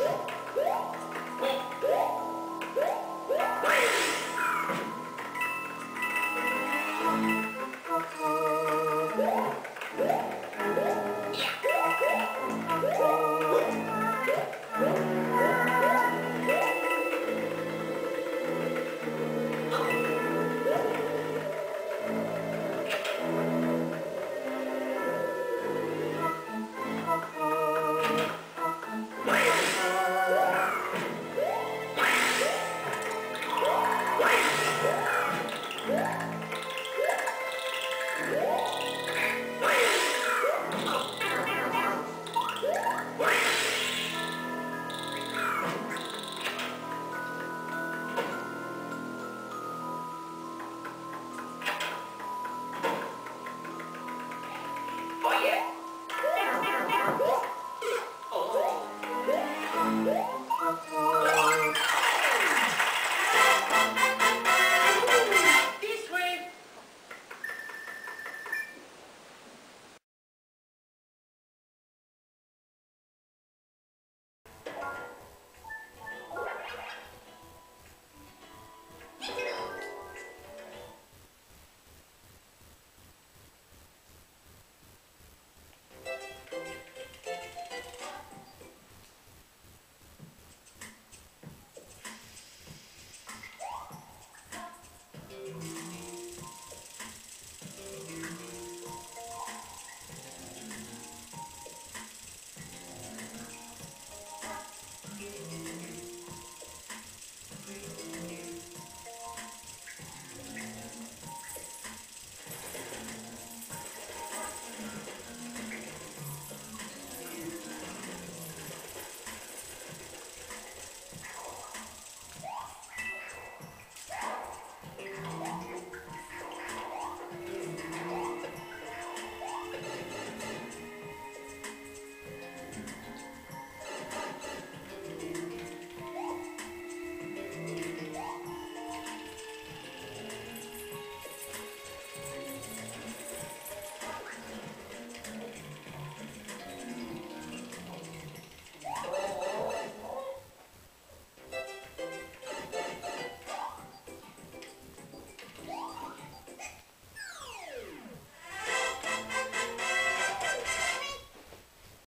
Yeah.